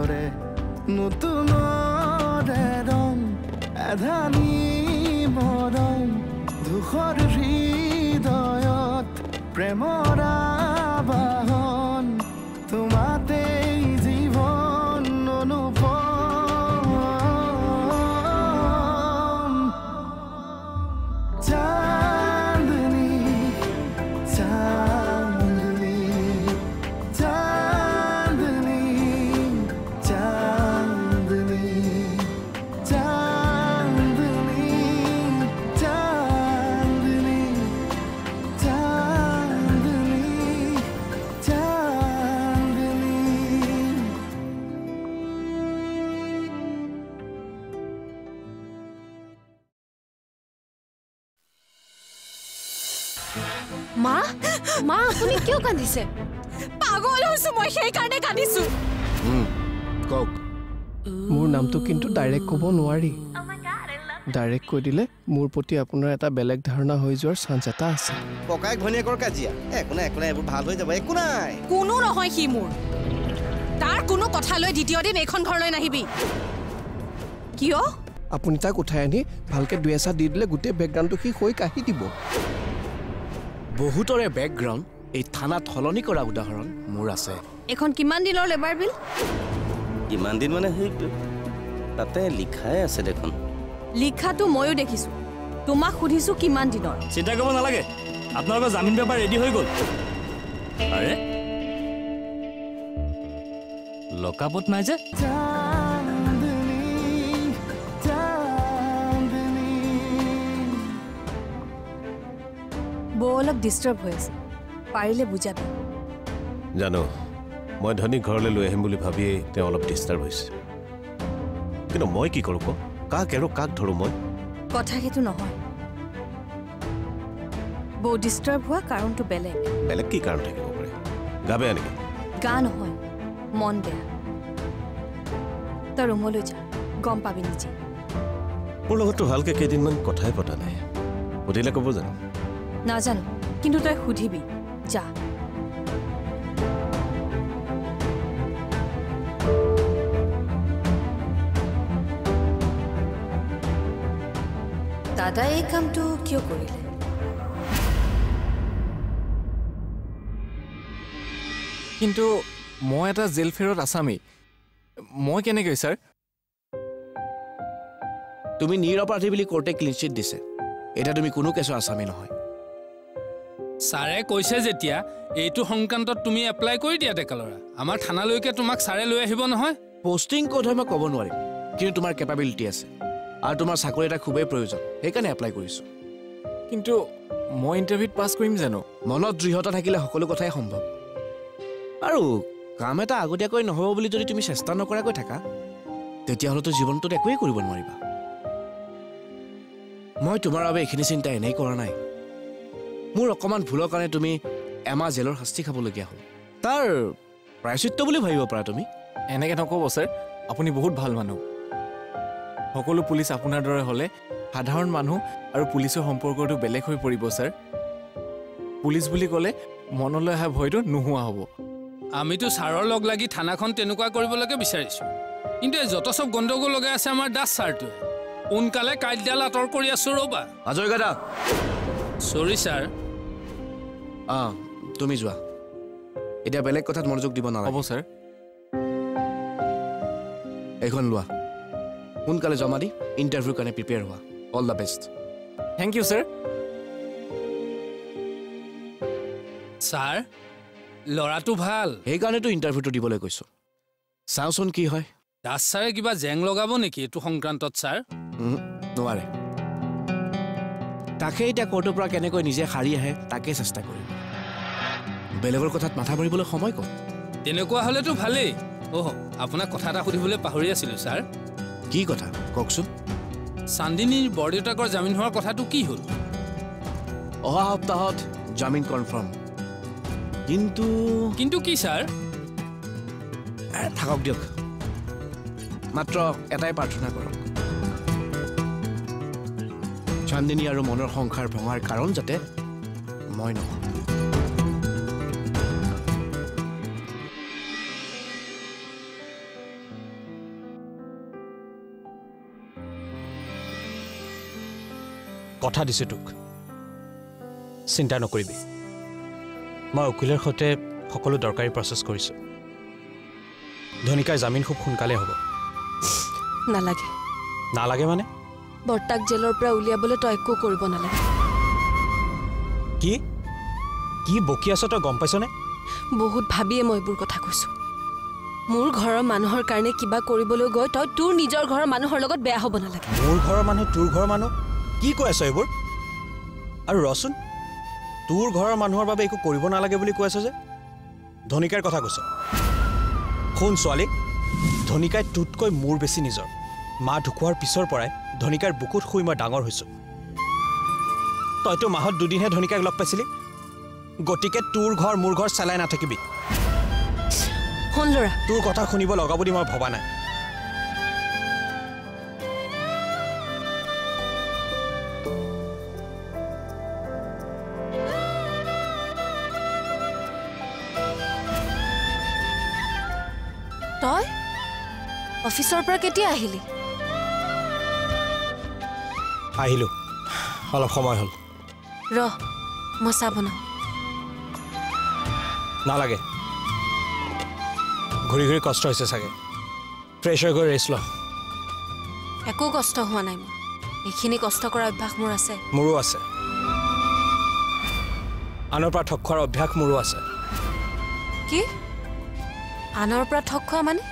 দৰে নতুনৰে ৰং এধানি মৰম ধূসৰ হৃদয়ত প্ৰেমৰ মা আপুনি কিয় কান্দিছে পাগল হৈছো মই সেইকাৰণে কান্দিছো কওক মোৰ নামটো কিন্তু ডাইৰেক্ট ক'ব নোৱাৰি ডাইৰেক্ট কৈ দিলে মোৰ প্ৰতি আপোনাৰ এটা বেলেগ ধাৰণা হৈ যোৱাৰ চান্স এটা আছে ককায়েক ভনীয়েকৰ কাজিয়া একো নাই একো নাই এইবোৰ ভাল হৈ যাব একো নাই কোনো নহয় সি মোৰ তাৰ কোনো কথা লৈ দ্বিতীয় দিন এইখন ঘৰলৈ নাহিবি কিয় আপুনি তাক উঠাই আনি ভালকৈ দুই এচাহ দি দিলে গোটেই বেকগ্ৰাউণ্ডটো সি হৈ কাঢ়ি দিব বহুতৰে বেকগ্ৰাউণ্ড এই থানাত সলনি কৰা উদাহৰণ মোৰ আছে। এইখন কিমান দিনৰ লেবাৰ বিল ইমান দিন মানে সেই তাতে লিখাই আছে দেখোন। লিখাটো ময়ো দেখিছো। তোমাক সুধিছো কিমান দিনৰ। চিন্তা কৰিব নালাগে। আপোনালোকৰ জামিন পেপাৰ ৰেডি হৈ গ'ল। আৰে লকাপত নাই যে। বৌ অলপ ডিষ্টাৰ্ব হৈ আছে। পাৰিলে বুজাবি জানো মই ধনীক ঘৰলৈ লৈ আহিম বুলি ভাবিয়েই তেওঁ অলপ ডিষ্টাৰ্ব হৈছে। কিন্তু মই কি কৰোঁ কওঁ কাক এৰো কাক ধৰোঁ মই? কথা সেইটো নহয়। বৌ ডিষ্টাৰ্ব হোৱা কাৰণটো বেলেগ। বেলেগ কি কাৰণ থাকিব পাৰে? গা বেয়া নেকি? গা নহয় মন বেয়া। তই ৰুমলৈ যা গম পাবি নিজে। মোৰ লগততো ভালকৈ কেইদিনমান কথাই পতা নাই। সুধিলে ক'ব জানো? নাজানো কিন্তু তই সুধিবি। যা। দাদাই এই কামটো কিয় কৰিলে? কিন্তু মই এটা জেল ফেৰত আছামী। মই কেনেকৈ ছাৰ? তুমি নিৰপৰাধী বুলি কোৰ্টে ক্লিনচিট দিছে। এতিয়া তুমি কোনো কেছৰ আছামী নহয়। ছাৰে কৈছে যেতিয়া এইটো সংক্ৰান্তত তুমি এপ্লাই কৰি দিয়া ডেকা ল'ৰা। আমাৰ থানালৈকে তোমাক ছাৰে লৈ আহিব নহয়। পষ্টিং ক'ত হয় মই ক'ব নোৱাৰিম কিন্তু তোমাৰ কেপাবিলিটি আছে। আৰু তোমাৰ চাকৰি এটা খুবেই প্ৰয়োজন সেইকাৰণে এপ্লাই কৰিছোঁ। কিন্তু মই ইণ্টাৰভিউত পাছ কৰিম জানো? মনত দৃঢ়তা থাকিলে সকলো কথাই সম্ভৱ। আৰু কাম এটা আগতীয়াকৈ নহ'ব বুলি যদি তুমি চেষ্টা নকৰাকৈ থাকা তেতিয়াহ'লেতো জীৱনটোত একোৱেই কৰিব নোৱাৰিবা। মই তোমাৰ বাবে এইখিনি চিন্তা এনেই কৰা নাই। মোৰ অকণমান ভুলৰ কাৰণে তুমি এমাহ জেলৰ শাস্তি খাবলগীয়া হ'ল। তাৰ প্ৰায়চিত্ৰ বুলি ভাবিব পাৰা তুমি। এনেকৈ নক'ব ছাৰ। আপুনি বহুত ভাল মানুহ। সকলো পুলিচ আপোনাৰ দৰে হ'লে সাধাৰণ মানুহ আৰু পুলিচৰ সম্পৰ্কটো বেলেগ হৈ পৰিব ছাৰ। পুলিচ বুলি ক'লে মনলৈ অহা ভয়টো নোহোৱা হ'ব। আমিতো ছাৰৰ লগ লাগি থানাখন তেনেকুৱা কৰিবলৈকে বিচাৰিছোঁ। কিন্তু এই যত চব গণ্ডগোল লগাই আছে আমাৰ দাস ছাৰটোৱে। সোনকালে কাইটডাল আঁতৰ কৰি আছোঁ ৰ'বা। হাজৰিকাদা চৰি ছাৰ অঁ তুমি যোৱা। এতিয়া বেলেগ কথাত মনোযোগ দিব হ'ব নালাগে ছাৰ। এইখন লোৱা। সোনকালে জমা দি ইণ্টাৰভিউৰ কাৰণে প্ৰিপেয়াৰ হোৱা। All the best thank you sir sir ল'ৰাটো ভাল। সেইকাৰণেতো ইণ্টাৰভিউটো দিবলৈ কৈছোঁ। চাওঁচোন কি হয়। দাস ছাৰে কিবা জেং লগাব নেকি এইটো সংক্ৰান্তত ছাৰ? নোৱাৰে। তাকে এতিয়া কোৰ্টৰ পৰা কেনেকৈ নিজে সাৰি আহে তাকে চেষ্টা কৰিম। বেলেগৰ কথাত মাথা মাৰিবলৈ সময় ক'ত? তেনেকুৱা হ'লেতো ভালেই। অহ আপোনাক কথা এটা সুধিবলৈ পাহৰি আছিলোঁ ছাৰ। কি কথা? কওকচোন। চান্দিনীৰ বৰদেউতাকৰ জামিন হোৱাৰ কথাটো কি হ'ল? অহা সপ্তাহত জামিন কনফাৰ্ম। কিন্তু কিন্তু কি ছাৰ? থাকক দিয়ক। মাত্ৰ এটাই প্ৰাৰ্থনা কৰক। চান্দিনী আৰু মনৰ সংসাৰ ভঙাৰ কাৰণ যাতে মই নহওঁ। কথা দিছোঁ তোক। চিন্তা নকৰিবি। মই উকিলৰ সৈতে সকলো দৰকাৰী প্ৰচেছ কৰিছোঁ। ধনিকাৰ জামিন খুব সোনকালে হ'ব। নালাগে। নালাগে মানে? বৰ্তাক জেলৰ পৰা উলিয়াবলৈ তই একো কৰিব নালাগে। কি? কি বকি আছ তই গম পাইছনে? বহুত ভাবিয়ে মই এইবোৰ কথা কৈছোঁ। মোৰ ঘৰৰ মানুহৰ কাৰণে কিবা কৰিবলৈ গৈ তই তোৰ নিজৰ ঘৰৰ মানুহৰ লগত বেয়া হ'ব নালাগে। মোৰ ঘৰৰ মানুহ তোৰ ঘৰৰ মানুহ? কি কৈ আছ এইবোৰ? আৰু ৰচোন তোৰ ঘৰৰ মানুহৰ বাবে একো কৰিব নালাগে বুলি কৈ আছ যে। ধনিকাৰ কথা কৈছ। শুন ছোৱালী ধনিকাই তোতকৈ মোৰ বেছি নিজৰ। মা ঢুকোৱাৰ পিছৰ পৰাই ধনিকাৰ বুকুত শুই মই ডাঙৰ হৈছোঁ। তইতো মাহত দুদিনহে ধনিকাক লগ পাইছিলি। গতিকে তোৰ ঘৰ মোৰ ঘৰ চেলাই নাথাকিবি। শুন ল'ৰা। তোৰ কথা শুনিব লগা বুলি মই ভবা নাই। তই? অফিচৰ পৰা কেতিয়া আহিলি? আহিলোঁ। অলপ সময় হ'ল। ৰহ মই চাহ বনাওঁ নালাগে। ঘূৰি ঘূৰি কষ্ট হৈছে চাগে। ফ্ৰেছ হৈ গৈ ৰেষ্ট ল একো কষ্ট হোৱা নাই মোৰ। এইখিনি কষ্ট কৰা অভ্যাস মোৰ আছে। মোৰো আছে। আনৰ পৰা ঠগ খোৱাৰ অভ্যাস মোৰো আছে। কি? আনৰ পৰা ঠগ খোৱা মানে?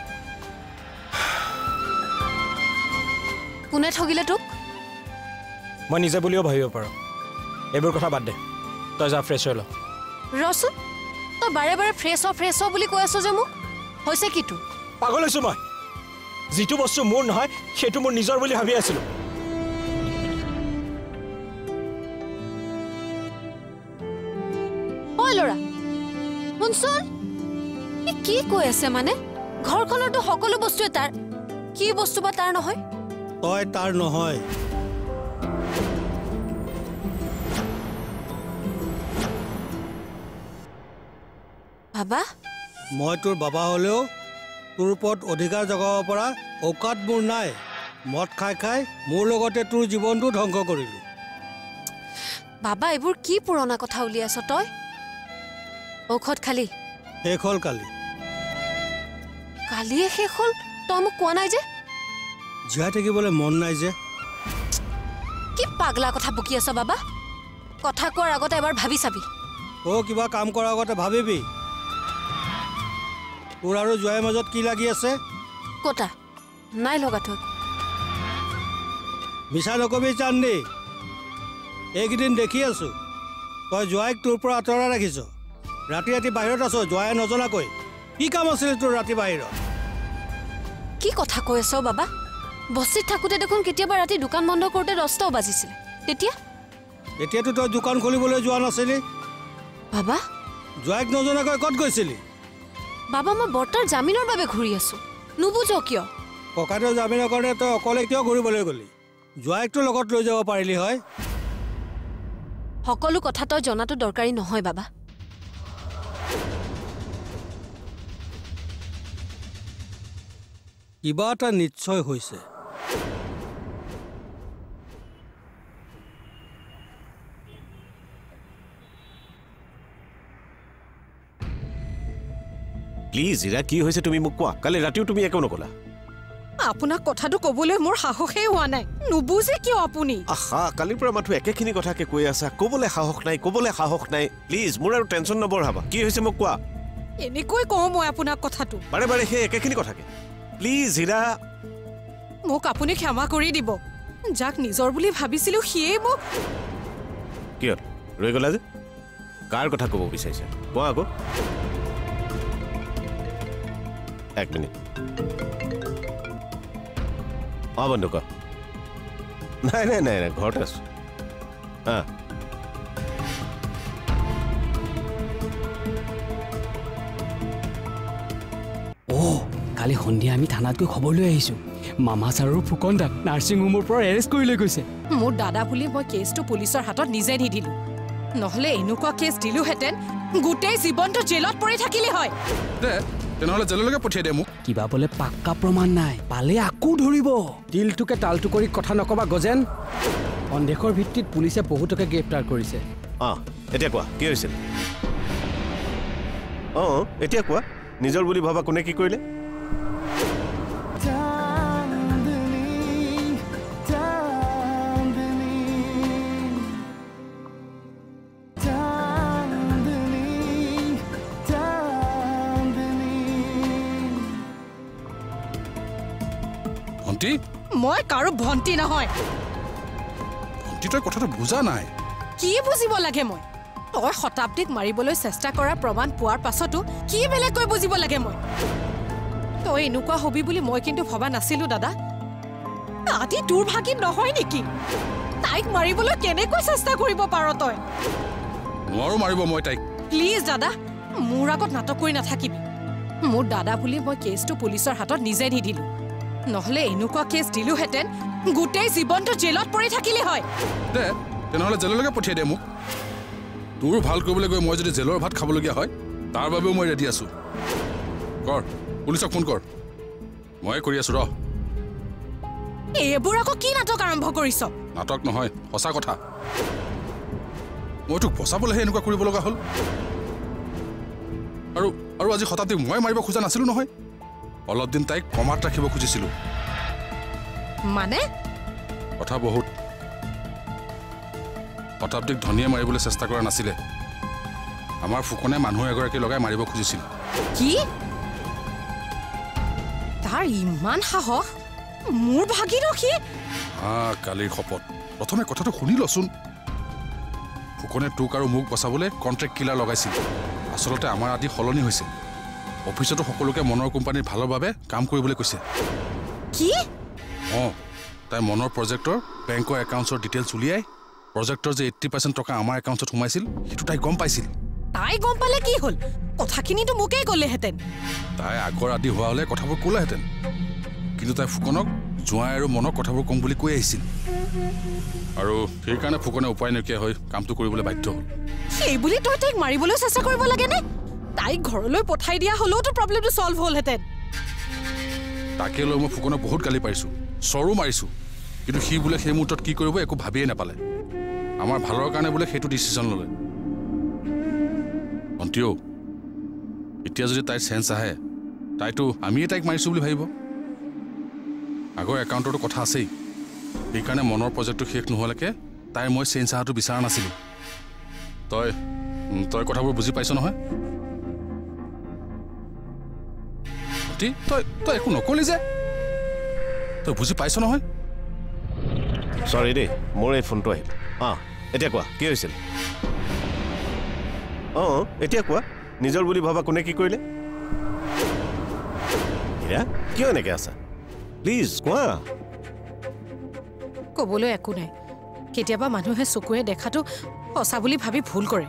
কোনে ঠগিলে তোক? মই নিজে বুলিও ভাবিব পাৰোঁ। এইবোৰ কথা বাদ দে। তই যা ফ্ৰেছ হৈ ল। ৰচোন তই বাৰে বাৰে ফ্ৰেছ হ ফ্ৰেছ হ বুলি কৈ আছ যে মোক। হৈছে কি তোৰ? পাগল হৈছোঁ মই। যিটো বস্তু মোৰ নহয় সেইটো মোৰ নিজৰ বুলি ভাবি আছিলোঁ। কি আছে মানে? ঘৰখনৰতো সকলো বস্তুৱে তাৰ। কি বস্তু বা তাৰ নহয়? তই তাৰ নহয়। বাবা? মই তোৰ বাবা হ'লেও তোৰ ওপৰত অধিকাৰ জগাব পৰা ঔকাত মোৰ নাই। মদ খাই খাই মোৰ লগতে তোৰ জীৱনটো ধ্বংস কৰিলোঁ। বাবা এইবোৰ কি পুৰণা কথা উলিয়াইছ তই? ঔষধ খালি। শেষ হ'ল কালি। কালিয়ে শেষ হ'ল? তই মোক কোৱা নাই যে? জীয়াই থাকিবলৈ মন নাই যে। কি পাগলা কথা বকি আছ বাবা? কথা কোৱাৰ আগতে এবাৰ ভাবি চাবি। তই কিবা কাম কৰাৰ আগতে ভাবিবি। তোৰ আৰু জোৱাইৰ মাজত কি লাগি আছে? কতা নাই লগা তই মিছা নকবি চান্দি। এইকেইদিন দেখি আছোঁ। তই জোৱাইক তোৰ পৰা আঁতৰাই ৰাখিছ। ৰাতি ৰাতি বাহিৰত আছ জোৱাই নজনাকৈ। কি কাম আছিল তোৰ ৰাতি বাহিৰত? কি কথা কৈ আছ বাবা? বস্তিত থাকোঁতে দেখোন কেতিয়াবা ৰাতি দোকান বন্ধ কৰোঁতে দহটাও বাজিছিলে। তেতিয়া এতিয়াতো তই দোকান খুলিবলৈ যোৱা নাছিলি। বাবা? জোৱাইক নজনাকৈ ক'ত গৈছিলি? বাবা মই বৰ্তাৰ জামিনৰ বাবে ঘূৰি আছোঁ। নুবুজ কিয়? ককাইদেউ জামিনৰ কাৰণে তই অকলে কিয় ঘূৰিবলৈ গ'লি? জোৱাইকটো লগত লৈ যাব পাৰিলি হয়। সকলো কথা তই জনাটো দৰকাৰী নহয় বাবা। কিবা এটা নিশ্চয় হৈছে। প্লিজ ইৰা কি হৈছে তুমি মোক কোৱা? কালি ৰাতিও তুমি একো নকলা। আপোনাক কথাটো ক'বলৈ মোৰ সাহসেই হোৱা নাই। নুবুজে কিয় আপুনি? আহা কালিৰ পৰা মাথো একেখিনি কথাকে কৈ আছা। ক'বলৈ সাহস নাই ক'বলৈ সাহস নাই। প্লিজ মোৰ আৰু টেনশ্যন নবঢ়াবা। কি হৈছে মোক কোৱা? এনেকৈ কওঁ মই আপোনাক কথাটো। বাৰে বাৰে সেই একেখিনি কথাকে। প্লিজ হীৰা। মোক আপুনি ক্ষমা কৰি দিব। যাক নিজৰ বুলি ভাবিছিলোঁ সিয়েই মোক কিয়? ৰৈ গ'লা যে? কাৰ কথা ক'ব বিচাৰিছা? কোৱা আকৌ। এক মিনিট। অঁ বন্ধু কোৱা। নাই নাই নাই নাই ঘৰতে আছোঁ। হা। কালি সন্ধিয়া আমি থানাত গৈ খবৰ লৈ আহিছোঁ। মামা ছাৰ আৰু ফুকন দাক নাৰ্ছিং হোমৰ পৰা এৰেষ্ট কৰি লৈ গৈছে। মোৰ দাদা বুলি মই কেছটো পুলিচৰ হাতত নিজে নিদিলো নহলে এনেকুৱা কেছ দিলোহেঁতেন গোটেই জীৱনটো জেলত পৰি থাকিলে হয়। দে তেনেহ'লে জেললৈকে পঠিয়াই দে মোক। কিবা বোলে পাক্কা প্ৰমাণ নাই পালে আকৌ ধৰিব। তিলটোকে তালটো কৰি কথা নকবা গজেন। সন্দেহৰ ভিত্তিত পুলিচে বহুতকে গ্ৰেপ্তাৰ কৰিছে। অঁ এতিয়া কোৱা কি হৈছিল? অঁ এতিয়া কোৱা নিজৰ বুলি ভাবা কোনে কি কৰিলে? মই কাৰো ভণ্টি নহয়। ভণ্টি তই কথাটো বুজা নাই। কি বুজিব লাগে মই? তই শতাব্দীক মাৰিবলৈ চেষ্টা কৰাৰ প্ৰমাণ পোৱাৰ পাছতো কি বেলেগকৈ বুজিব লাগে মই? তই এনেকুৱা হবি বুলি মই কিন্তু ভবা নাছিলো দাদা। আদি তোৰ ভাগি নহয় নেকি? তাইক মাৰিবলৈ কেনেকৈ চেষ্টা কৰিব পাৰ তই? নোৱাৰো মাৰিব মই তাইক। প্লিজ দাদা মোৰ আগত নাটক কৰি নাথাকিবি। মোৰ দাদা বুলি মই কেছটো পুলিচৰ হাতত নিজে নিদিলো নহলে এনেকুৱা কেছ দিলোহেঁতেন গোটেই জীৱনটো জেলত পৰি থাকিলে হয়। দে তেনেহ'লে জেললৈকে পঠিয়াই দে মোক। তোৰ ভাল কৰিবলৈ গৈ মই যদি জেলৰ ভাত খাবলগীয়া হয় তাৰ বাবেও মই ৰেডি আছোঁ। কৰ পুলিচক ফোন কৰ। ময়ে কৰি আছোঁ ৰ এইবোৰ আকৌ কি নাটক আৰম্ভ কৰিছ? নাটক নহয় সঁচা কথা। মই তোক বচাবলৈহে এনেকুৱা কৰিব লগা হ'ল। আৰু আৰু আজি শতাব্দীক মই মাৰিব খোজা নাছিলোঁ নহয়। অলপ দিন তাইক কমাত ৰাখিব খুজিছিলোঁ। মানে? কথা বহুত। শতাব্দীক ধনীয়ে মাৰিবলৈ চেষ্টা কৰা নাছিলে। আমাৰ ফুকনে মানুহ এগৰাকী লগাই মাৰিব খুজিছিল। কি? তাৰ ইমান সাহস? মোৰ ভাগীৰথী আ কালিৰ শপত। প্ৰথমে কথাটো শুনি লচোন। ফুকনে তোক আৰু মোক বচাবলৈ কণ্ট্ৰেক্ট কিলাৰ লগাইছিল। আচলতে আমাৰ আদি সলনি হৈছে। অফিচতো সকলোকে মনৰ কোম্পানীৰ ভালৰ বাবে কাম কৰিবলৈ কৈছে। কি? অঁ তাই মনৰ প্ৰজেক্টৰ বেংকৰ একাউণ্টছৰ ডিটেইলছ উলিয়াই প্ৰজেক্টৰ যে এইট্টি পাৰ্চেণ্ট টকা আমাৰ একাউণ্টছত সোমাইছিল সেইটো তাই গম পাইছিল। তাই গম পালে কি হ'ল? কথাখিনিতো মোকেই ক'লেহেঁতেন। তাই আগৰ আদি হোৱা হ'লে কথাবোৰ ক'লেহেঁতেন। কিন্তু তাই ফুকনক জোঁৱাই আৰু মনক কথাবোৰ ক'ম বুলি কৈ আহিছিল। আৰু সেইকাৰণে ফুকনে উপায় নাইকিয়া হৈ কামটো কৰিবলৈ বাধ্য হ'ল। সেই বুলি তই তাইক মাৰিবলৈ চেষ্টা কৰিব লাগেনে তাইক ঘৰলৈ পঠাই দিয়া হ'লেওতো প্ৰব্লেমটো ছল্ভ হ'লহেঁতেন। তাকে লৈ মই ফুকনক বহুত গালি পাৰিছোঁ চৰো মাৰিছোঁ। কিন্তু সি বোলে সেই মুহূৰ্তত কি কৰিব একো ভাবিয়ে নাপালে। আমাৰ ভালৰ কাৰণে বোলে সেইটো ডিচিশ্যন ল'লে। ভণ্টিও এতিয়া যদি তাইৰ চেঞ্চ আহে তাইতো আমিয়ে তাইক মাৰিছোঁ বুলি ভাবিব। আগৰ একাউণ্টৰতো কথা আছেই। সেইকাৰণে মনৰ প্ৰজেক্টটো শেষ নোহোৱালৈকে তাইৰ মই চেঞ্চ অহাটো বিচৰা নাছিলোঁ। তই তই কথাবোৰ বুজি পাইছ নহয়? ভণ্টি তই তই একো নকলি যে? তই বুজি পাইছ নহয়? চৰি দেই মোৰ এই ফোনটো আহিল। অঁ এতিয়া কোৱা কি হৈছিল? অঁ এতিয়া কোৱা নিজৰ বুলি ভাবা কোনে কি কৰিলে? হীৰা কিয় এনেকৈ আছা? প্লিজ কোৱা। ক'বলৈ একো নাই। কেতিয়াবা মানুহে চকুৱে দেখাটো সঁচা বুলি ভাবি ভুল কৰে।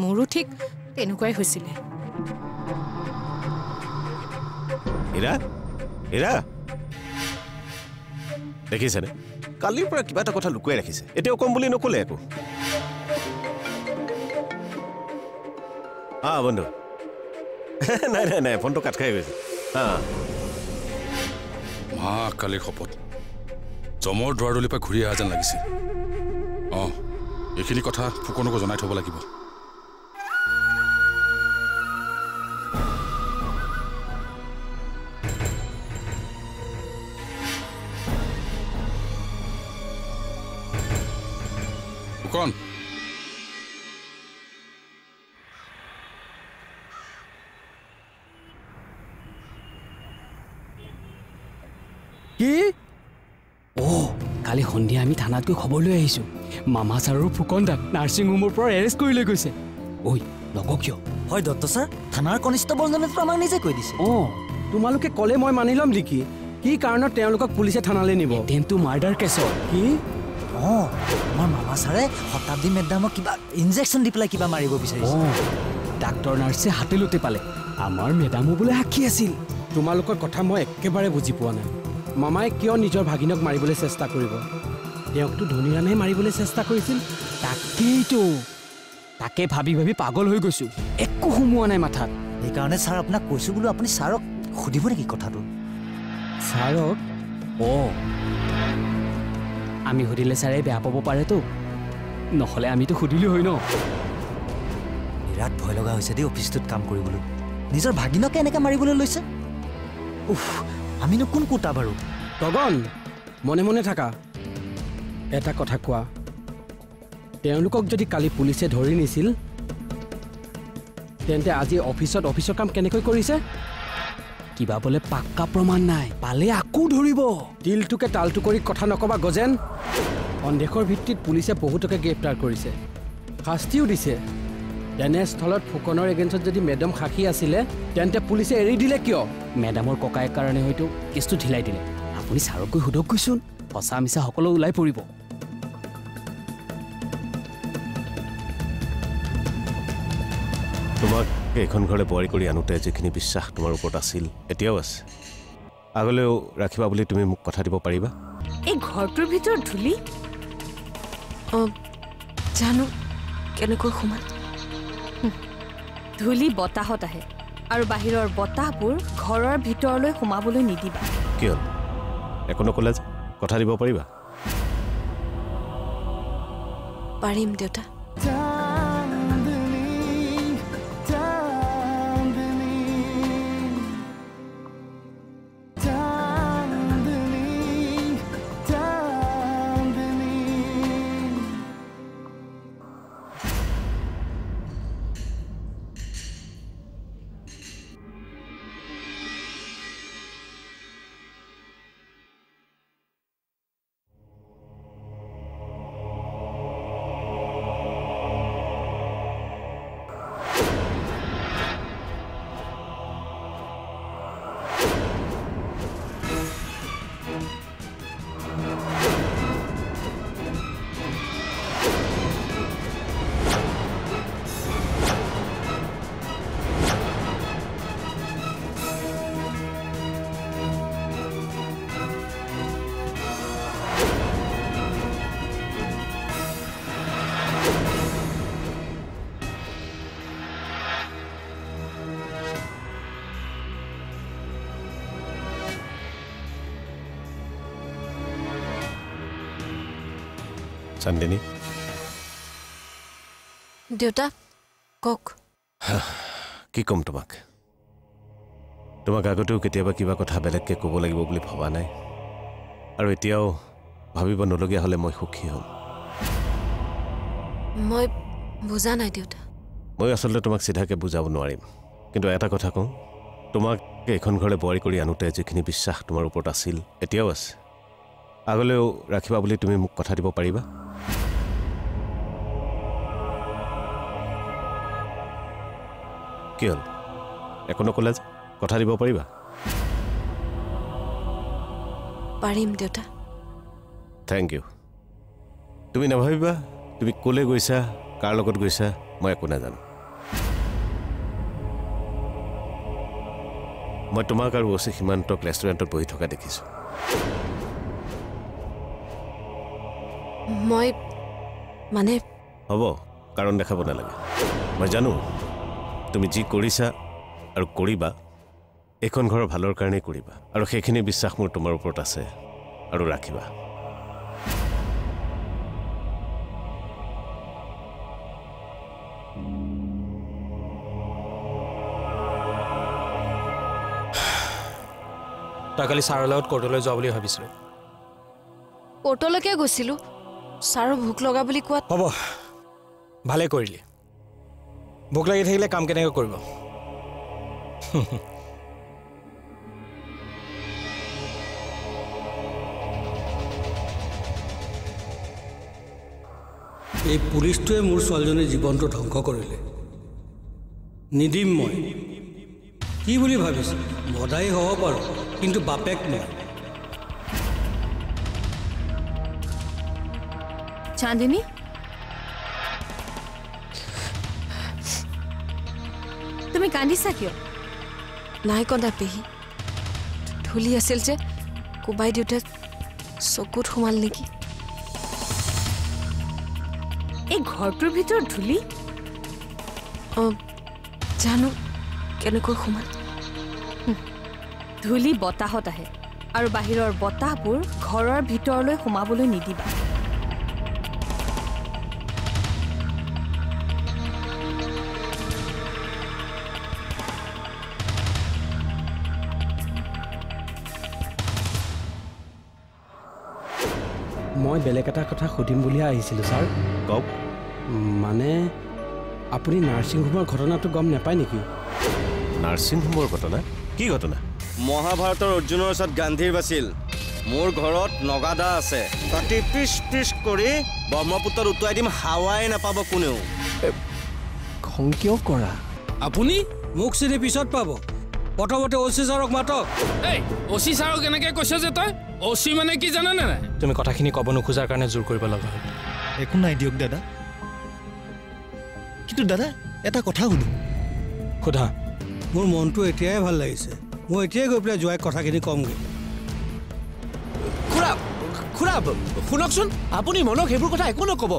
মোৰো ঠিক তেনেকুৱাই হৈছিলে। হীৰা হীৰা দেখিছেনে? কালিৰ পৰা কিবা এটা কথা লুকুৱাই ৰাখিছে। এতিয়াও কম বুলি নক'লে একো। অঁ বন্ধু। নাই নাই নাই ফোনটো কাট খাই গৈছে। মা কালিৰ শপত। জমৰ দুৱাৰদলিৰ পৰা ঘূৰি অহা যেন লাগিছে অঁ এইখিনি কথা ফুকনকো জনাই থ'ব লাগিব। থানাত গৈ খবৰ লৈ আহিছোঁ। মামা ছাৰ আৰু ফুকন দাক নাৰ্ছিং হোমৰ পৰা এৰেষ্ট কৰি লৈ গৈছে। ঐ নকওঁ কিয়? হয় দত্ত ছাৰ থানাৰ কনিষ্টেবলজনেতো আমাক নিজে কৈ দিছে। অঁ তোমালোকে ক'লে মই মানি ল'ম নেকি? কি কাৰণত তেওঁলোকক পুলিচে থানালৈ নিব? এটেম্পটো মাৰ্ডাৰ কেছৰ। কি? অঁ আমাৰ মামা ছাৰে শতাব্দী মেডামক কিবা ইনজেকশ্যন দি পেলাই কিবা মাৰিব বিচাৰিছে। অঁ ডাক্তৰ নাৰ্ছে হাতে লোতে পালে। আমাৰ মেডামো বোলে সাক্ষী আছিল। তোমালোকৰ কথা মই একেবাৰে বুজি পোৱা নাই। মামাই কিয় নিজৰ ভাগিনক মাৰিবলৈ চেষ্টা কৰিব? তেওঁকতো ধনীৰাণে মাৰিবলৈ চেষ্টা কৰিছিল। তাকেইতো। তাকে ভাবি ভাবি পাগল হৈ গৈছো। একো সোমোৱা নাই মাথাত। সেইকাৰণে ছাৰ আপোনাক কৈছোঁ বোলো আপুনি ছাৰক সুধিব নেকি কথাটো? ছাৰক? অঁ। আমি সুধিলে ছাৰে বেয়া পাব পাৰেতো। নহ'লে আমিতো সুধিলোঁ হয় ন? বিৰাট ভয় লগা হৈছে দেই অফিচটোত কাম কৰিবলৈ। নিজৰ ভাগিনকে এনেকৈ মাৰিবলৈ লৈছে? উফ আমিনো কোন কোটা বাৰু? গগন মনে মনে থাকা। এটা কথা কোৱা। তেওঁলোকক যদি কালি পুলিচে ধৰি নিছিল তেন্তে আজি অফিচত অফিচৰ কাম কেনেকৈ কৰিছে? কিবা বোলে পাক্কা প্ৰমাণ নাই পালে আকৌ ধৰিব। তিলটোকে তালটো কৰি কথা নকবা গজেন। সন্দেহৰ ভিত্তিত পুলিচে বহুতকে গ্ৰেপ্তাৰ কৰিছে। শাস্তিও দিছে। তেনেস্থলত ফুকনৰ এগেইনষ্টত যদি মেডাম সাক্ষী আছিলে তেন্তে পুলিচে এৰি দিলে কিয়? মেডামৰ ককায়েক কাৰণে হয়তো কেছটো ঢিলাই দিলে। আপুনি ছাৰক গৈ সোধকগৈচোন সঁচা মিছা সকলো ওলাই পৰিব। এইখন ঘৰলৈ বোৱাৰী কৰি আনোতে যিখিনি বিশ্বাস তোমাৰ ওপৰত আছিল এতিয়াও আছে। আগলৈও ৰাখিবা বুলি তুমি মোক কথা দিব পাৰিবা? এই ঘৰটোৰ ভিতৰত ধূলি? জানো কেনেকৈ সোমাল ধূলি বতাহত আহে আৰু বাহিৰৰ বতাহবোৰ ঘৰৰ ভিতৰলৈ সোমাবলৈ নিদিবা। কি হ'ল একো নক'লে কথা দিব পাৰিবা? পাৰিম দেউতা। চান্দিনী দেউতা কওক কি ক'ম তোমাক তোমাক আগতেও কেতিয়াবা কিবা কথা বেলেগকৈ ক'ব লাগিব বুলি ভবা নাই আৰু এতিয়াও ভাবিব নলগীয়া হ'লে মই সুখী হ'ম মই বুজা নাই দেউতা মই আচলতে তোমাক চিধাকৈ বুজাব নোৱাৰিম কিন্তু এটা কথা কওঁ তোমাক এইখন ঘৰলৈ বোৱাৰী কৰি আনোতে যিখিনি বিশ্বাস তোমাৰ ওপৰত আছিল এতিয়াও আছে আগলৈও ৰাখিবা বুলি তুমি মোক কথা দিব পাৰিবা? কি হ'ল একো নক'লে যে কথা দিব পাৰিবা? পাৰিম দেউতা। থেংক ইউ তুমি নাভাবিবা তুমি ক'লৈ গৈছা কাৰ লগত গৈছা মই একো নাজানো। মই তোমাক আৰু অচি সীমান্তক ৰেষ্টুৰেণ্টত বহি থকা দেখিছোঁ। মই মানে হ'ব কাৰণ দেখাব নালাগে। মই জানো তুমি যি কৰিছা আৰু কৰিবা এইখন ঘৰৰ ভালৰ কাৰণেই কৰিবা। আৰু সেইখিনি বিশ্বাস মোৰ তোমাৰ ওপৰত আছে আৰু ৰাখিবা। তই কালি ছাৰৰ লগত কোৰ্টলৈ যোৱা বুলি ভাবিছিলোঁ। কোৰ্টলৈকে গৈছিলোঁ। ছাৰৰ ভোক লগা বুলি কোৱাত হ'ব ভালে কৰিলি। ভোক লাগি থাকিলে কাম কেনেকৈ কৰিব? এই পুলিচটোৱে মোৰ ছোৱালীজনীৰ জীৱনটো ধ্বংস কৰিলে। নিদিম মই। কি বুলি ভাবিছে? মদাই হ'ব পাৰোঁ কিন্তু বাপেক মই। চান্দিনী তুমি কান্দিছা কিয় নাই কন্দা পেহী ধূলি আছিল যে কোবাই দিওঁতে চকুত সোমাল নেকি এই ঘৰটোৰ ভিতৰত ধূলি অঁ জানো কেনেকৈ সোমাল ধূলি বতাহত আহে আৰু বাহিৰৰ বতাহবোৰ ঘৰৰ ভিতৰলৈ সোমাবলৈ নিদিবা মই বেলেগ এটা কথা সুধিম বুলিহে আহিছিলোঁ ছাৰ। কওক। মানে আপুনি নাৰ্ছিং হোমৰ ঘটনাটো গম নাপায় নেকি? নাৰ্ছিং হোমৰ ঘটনা? কি ঘটনা? মহাভাৰতৰ অৰ্জুনৰ ওচৰত গান্ধীৰ বাছিল। মোৰ ঘৰত নগাদা আছে। কাটি পিচ পিচ কৰি ব্ৰহ্মপুত্ৰত উটুৱাই দিম হাৱাই নাপাব কোনেও। খং কিয় কৰা? আপুনি মোক চিনি পিছত পাব। প্ৰথমতে অ' চি ছাৰক মাতক। এই অচি ছাৰক কেনেকৈ কৈছ যে তই? অচি মানে কি জানানে নাই? তুমি কথাখিনি ক'ব নোখোজাৰ কাৰণে জোৰ কৰিব লগা হ'ল। একো নাই দিয়ক দাদা। কিন্তু দাদা এটা কথা সুধো সোধা। মোৰ মনটো এতিয়াই ভাল লাগিছে। মই এতিয়াই গৈ পেলাই জোৱাইক কথাখিনি ক'মগৈ। খুৰা খুৰা শুনকচোন। আপুনি মনক সেইবোৰ কথা একো নক'ব।